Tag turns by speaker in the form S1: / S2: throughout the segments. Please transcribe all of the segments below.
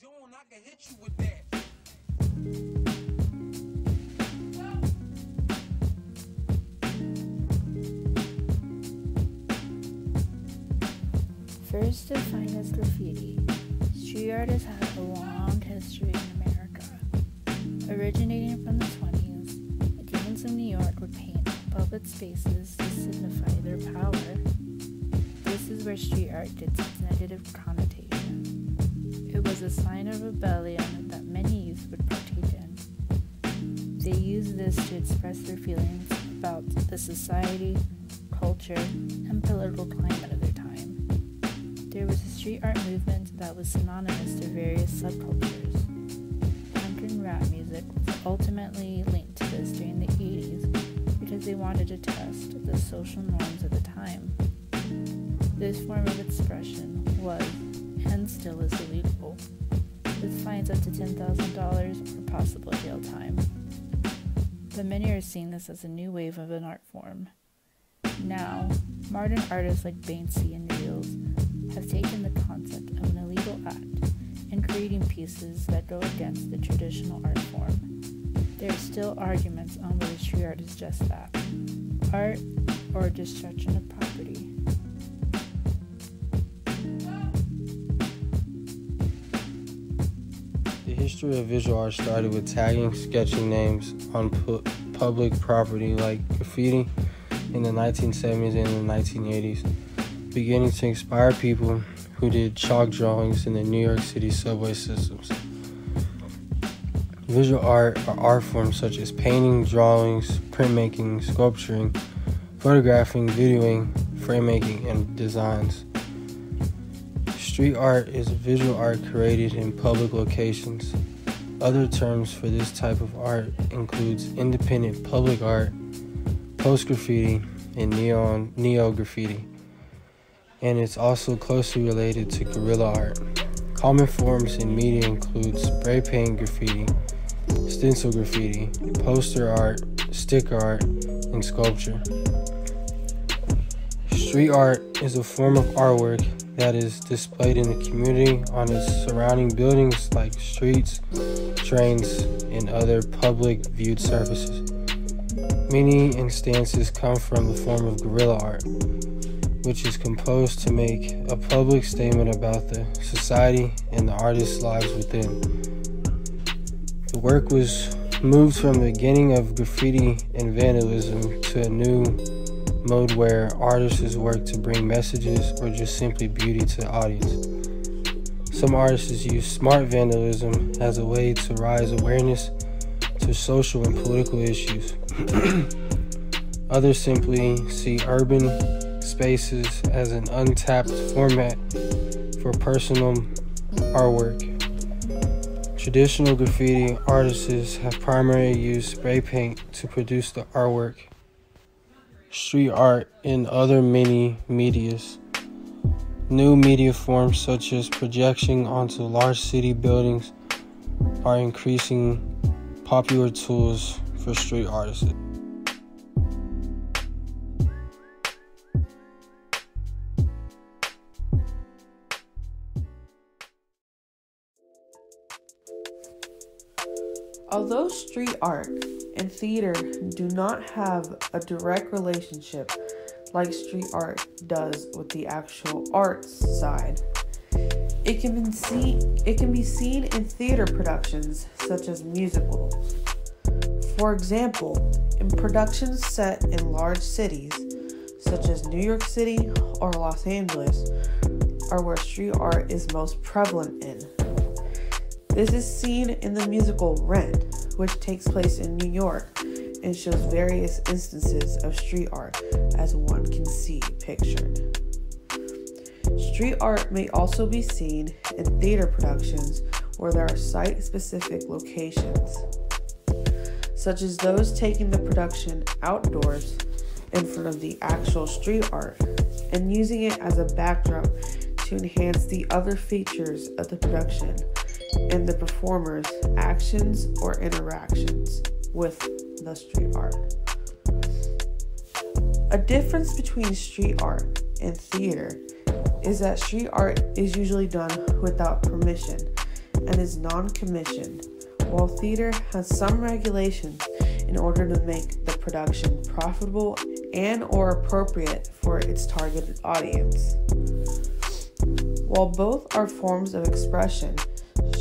S1: June, I can hit you with that.
S2: First defined as graffiti, street art has had a long history in America. Originating from the 20s, the gangs of New York would paint public spaces to signify their power. This is where street art gets its negative connotation. It was a sign of rebellion that many youth would partake in. They used this to express their feelings about the society, culture, and political climate of their time. There was a street art movement that was synonymous to various subcultures. Punk and rap music was ultimately linked to this during the 80s because they wanted to test the social norms of the time. This form of expression was, and still is, illegal, with fines up to $10,000 or possible jail time. But many are seeing this as a new wave of an art form. Now, modern artists like Banksy and Reels have taken the concept of an illegal act and creating pieces that go against the traditional art form. There are still arguments on whether street art is just that art or destruction of property.
S3: History of visual art started with tagging, sketching names on pu- public property like graffiti in the 1970s and the 1980s, beginning to inspire people who did chalk drawings in the New York City subway systems. Visual art are art forms such as painting, drawings, printmaking, sculpturing, photographing, videoing, frame-making, and designs. Street art is visual art created in public locations. Other terms for this type of art includes independent public art, post graffiti, and neon neo graffiti. And it's also closely related to guerrilla art. Common forms in media include spray paint graffiti, stencil graffiti, poster art, sticker art, and sculpture. Street art is a form of artwork that is displayed in the community on its surrounding buildings like streets, trains, and other public viewed surfaces. Many instances come from the form of guerrilla art, which is composed to make a public statement about the society and the artist's lives within. The work was moved from the beginning of graffiti and vandalism to a new mode where artists work to bring messages or just simply beauty to the audience. Some artists use smart vandalism as a way to raise awareness to social and political issues. Others simply see urban spaces as an untapped format for personal artwork. Traditional graffiti artists have primarily used spray paint to produce the artwork street art, and other many medias. New media forms such as projection onto large city buildings are increasing popular tools for street artists.
S4: Although street art and theater do not have a direct relationship like street art does with the actual arts side, it can be seen it can be seen in theater productions such as musicals. For example, in productions set in large cities such as New York City or Los Angeles are where street art is most prevalent in. This is seen in the musical Rent, which takes place in New York and shows various instances of street art as one can see pictured. Street art may also be seen in theater productions where there are site specific locations, such as those taking the production outdoors in front of the actual street art and using it as a backdrop to enhance the other features of the production and the performer's actions or interactions with the street art. A difference between street art and theater is that street art is usually done without permission and is non commissioned, while theater has some regulations in order to make the production profitable and or appropriate for its targeted audience. While both are forms of expression,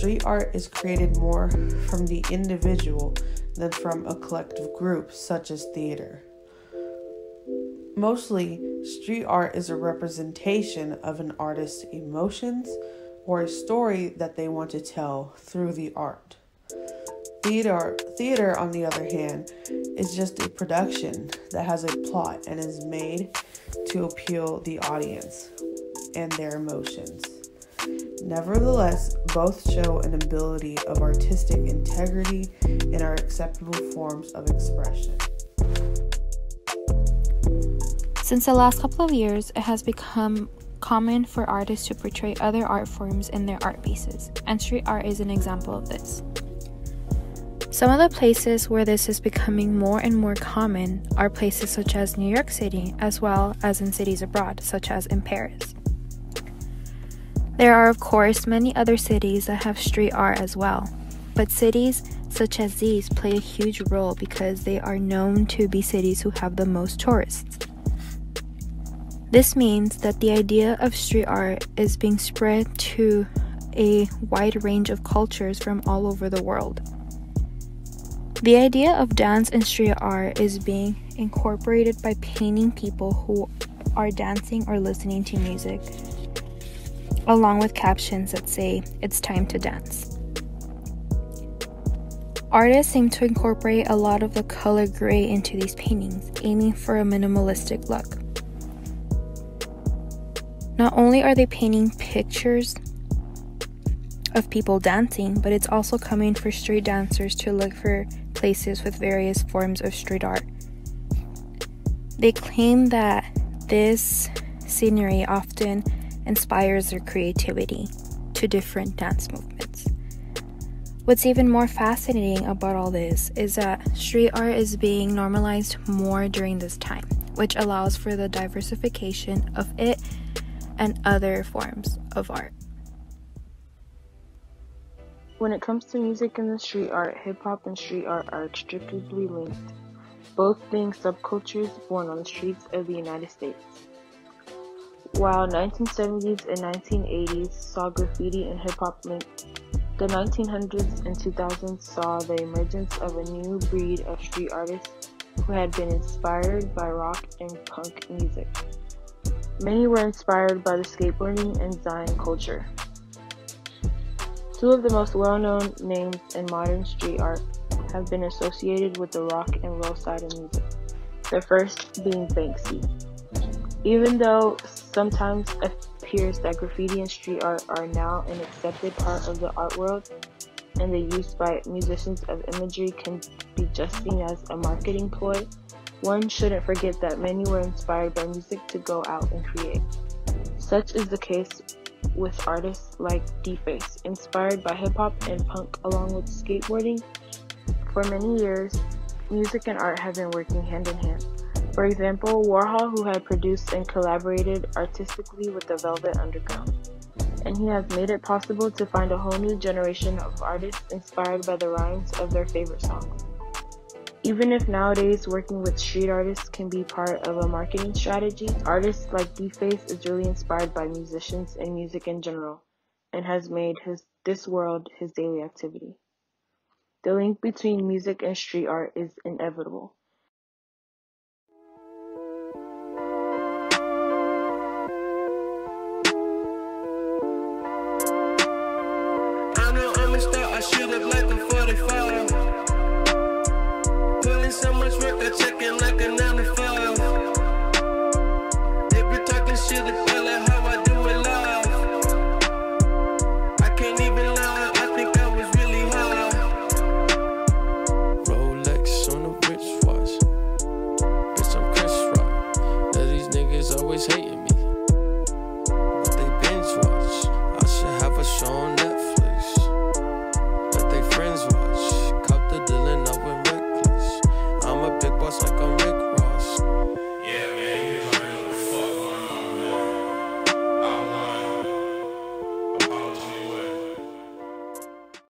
S4: street art is created more from the individual than from a collective group such as theater. Mostly, street art is a representation of an artist's emotions or a story that they want to tell through the art. Theater, theater, on the other hand, is just a production that has a plot and is made to appeal the audience and their emotions. Nevertheless, both show an ability of artistic integrity and are acceptable forms of expression.
S5: Since the last couple of years, it has become common for artists to portray other art forms in their art pieces, and street art is an example of this. Some of the places where this is becoming more and more common are places such as New York City, as well as in cities abroad, such as in Paris. There are, of course, many other cities that have street art as well, but cities such as these play a huge role because they are known to be cities who have the most tourists. This means that the idea of street art is being spread to a wide range of cultures from all over the world. The idea of dance and street art is being incorporated by painting people who are dancing or listening to music, along with captions that say, It's time to dance. Artists seem to incorporate a lot of the color gray into these paintings, aiming for a minimalistic look. Not only are they painting pictures of people dancing, but it's also coming for street dancers to look for places with various forms of street art. They claim that this scenery often inspires their creativity to different dance movements. What's even more fascinating about all this is that street art is being normalized more during this time, which allows for the diversification of it and other forms of art.
S6: When it comes to music and the street art, hip hop and street art are inextricably linked, both being subcultures born on the streets of the United States. While 1970s and 1980s saw graffiti and hip hop linked, the 1900s and 2000s saw the emergence of a new breed of street artists who had been inspired by rock and punk music. Many were inspired by the skateboarding and zine culture. Two of the most well-known names in modern street art have been associated with the rock and roll side of music. The first being Banksy. Even though sometimes it appears that graffiti and street art are now an accepted part of the art world, and the use by musicians of imagery can be just seen as a marketing ploy, one shouldn't forget that many were inspired by music to go out and create. Such is the case with artists like D-Face, inspired by hip hop and punk along with skateboarding. For many years, music and art have been working hand in hand. For example, Warhol, who had produced and collaborated artistically with the Velvet Underground. And he has made it possible to find a whole new generation of artists inspired by the rhymes of their favorite songs. Even if nowadays working with street artists can be part of a marketing strategy, artists like D-Face is really inspired by musicians and music in general, and has made his this world his daily activity. The link between music and street art is inevitable.
S7: Should have left the 45. Putting so much work, I check it like a 9 to 5.